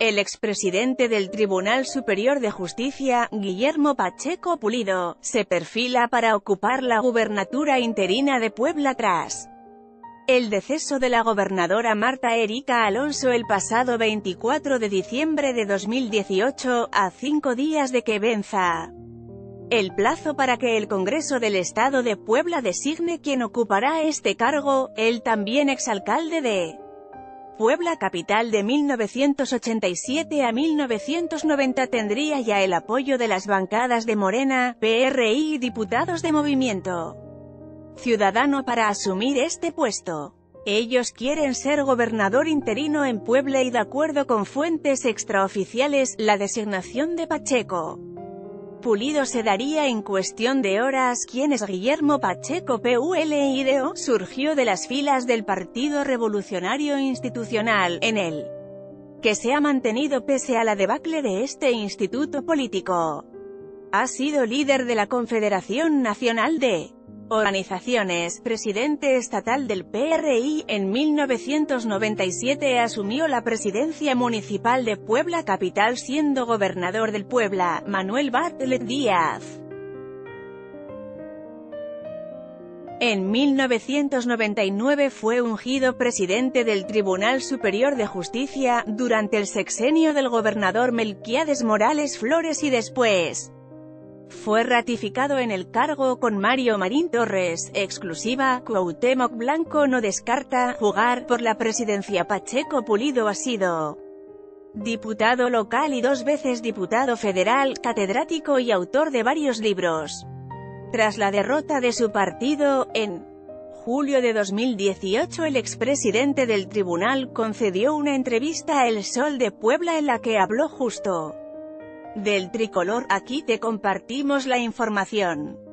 El expresidente del Tribunal Superior de Justicia, Guillermo Pacheco Pulido, se perfila para ocupar la gubernatura interina de Puebla tras el deceso de la gobernadora Marta Erika Alonso el pasado 24 de diciembre de 2018, a cinco días de que venza el plazo para que el Congreso del Estado de Puebla designe quien ocupará este cargo, el también exalcalde de Puebla capital de 1987 a 1990 tendría ya el apoyo de las bancadas de Morena, PRI y diputados de Movimiento Ciudadano para asumir este puesto. Ellos quieren ser gobernador interino en Puebla y de acuerdo con fuentes extraoficiales, la designación de Pacheco Pulido se daría en cuestión de horas. ¿Quién es Guillermo Pacheco PULIDO? Surgió de las filas del Partido Revolucionario Institucional, en el que se ha mantenido pese a la debacle de este instituto político. Ha sido líder de la Confederación Nacional de Organizaciones, presidente estatal del PRI, en 1997 asumió la presidencia municipal de Puebla capital siendo gobernador del Puebla, Manuel Bartlett Díaz. En 1999 fue ungido presidente del Tribunal Superior de Justicia, durante el sexenio del gobernador Melquiades Morales Flores y después fue ratificado en el cargo con Mario Marín Torres, exclusiva, Cuauhtémoc Blanco no descarta, jugar, por la presidencia Pacheco Pulido ha sido diputado local y dos veces diputado federal, catedrático y autor de varios libros. Tras la derrota de su partido, en julio de 2018 el expresidente del tribunal concedió una entrevista a El Sol de Puebla en la que habló justo del tricolor, aquí te compartimos la información.